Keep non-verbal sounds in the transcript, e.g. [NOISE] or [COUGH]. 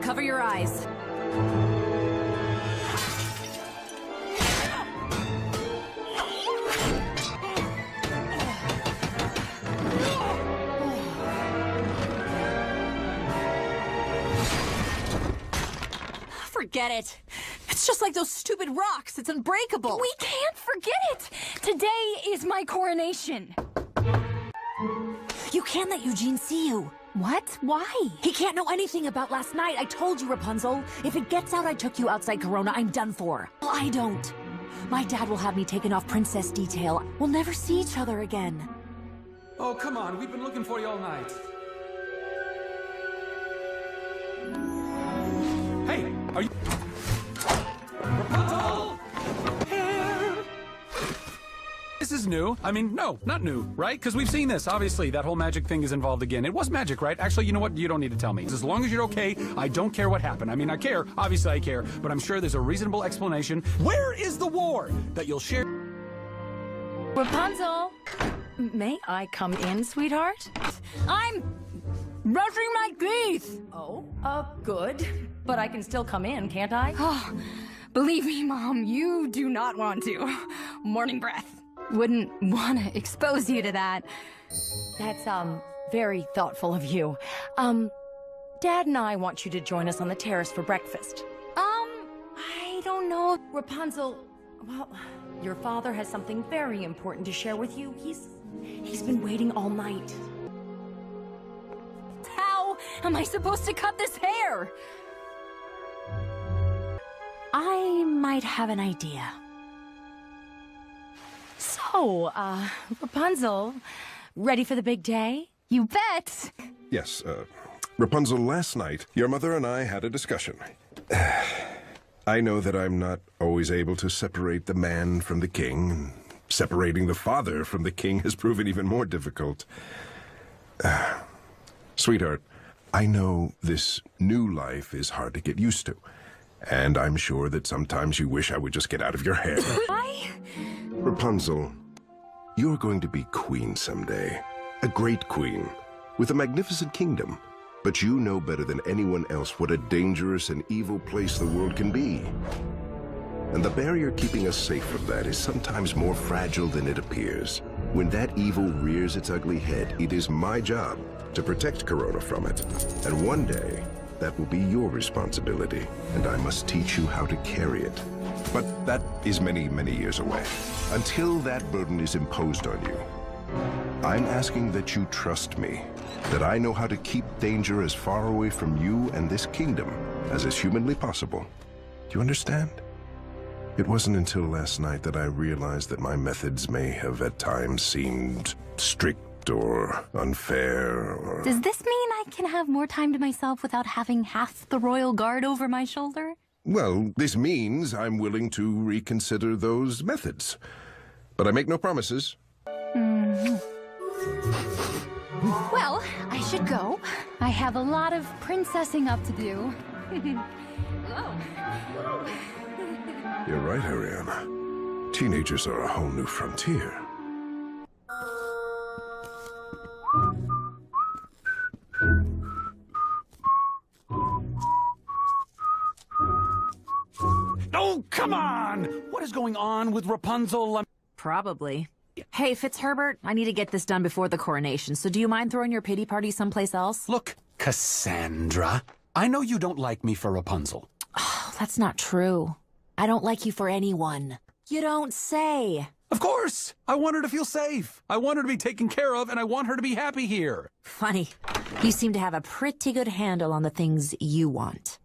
Cover your eyes. Forget it. It's just like those stupid rocks. It's unbreakable. We can't forget it. Today is my coronation. You can't let Eugene see you. What? Why? He can't know anything about last night. I told you, Rapunzel. If it gets out I took you outside Corona, I'm done for. Well, I don't. My dad will have me taken off princess detail. We'll never see each other again. Oh, come on. We've been looking for you all night. Hey, are you... is new. I mean, no, not new, right? Because we've seen this. Obviously, that whole magic thing is involved again. It was magic, right? Actually, you know what? You don't need to tell me. As long as you're okay, I don't care what happened. I mean, I care. Obviously, I care. But I'm sure there's a reasonable explanation. Where is the war that you'll share? Rapunzel, may I come in, sweetheart? I'm brushing my teeth. Oh, uh, good. But I can still come in, can't I? Oh, [SIGHS] believe me, Mom, you do not want to. Morning breath. Wouldn't [LAUGHS] want to expose you to that. That's, um, very thoughtful of you. Um, Dad and I want you to join us on the terrace for breakfast. Um, I don't know. Rapunzel, well, your father has something very important to share with you. He's, he's been waiting all night. How am I supposed to cut this hair? I might have an idea. So, uh, Rapunzel, ready for the big day? You bet! Yes, uh, Rapunzel, last night, your mother and I had a discussion. [SIGHS] I know that I'm not always able to separate the man from the king, and separating the father from the king has proven even more difficult. [SIGHS] Sweetheart, I know this new life is hard to get used to, and I'm sure that sometimes you wish I would just get out of your hair. [LAUGHS] I... Rapunzel, you're going to be queen someday. A great queen, with a magnificent kingdom. But you know better than anyone else what a dangerous and evil place the world can be. And the barrier keeping us safe from that is sometimes more fragile than it appears. When that evil rears its ugly head, it is my job to protect Corona from it. And one day, that will be your responsibility, and I must teach you how to carry it. But that is many, many years away. Until that burden is imposed on you, I'm asking that you trust me, that I know how to keep danger as far away from you and this kingdom as is humanly possible. Do you understand? It wasn't until last night that I realized that my methods may have at times seemed strict or unfair or... Does this mean I can have more time to myself without having half the royal guard over my shoulder? Well, this means I'm willing to reconsider those methods. But I make no promises. Mm. Well, I should go. I have a lot of princessing up to do. [LAUGHS] [LAUGHS] You're right, Ariana. Teenagers are a whole new frontier. Come on! What is going on with Rapunzel? Probably. Hey, Fitzherbert, I need to get this done before the coronation, so do you mind throwing your pity party someplace else? Look, Cassandra, I know you don't like me for Rapunzel. Oh, that's not true. I don't like you for anyone. You don't say. Of course! I want her to feel safe. I want her to be taken care of, and I want her to be happy here. Funny. You seem to have a pretty good handle on the things you want.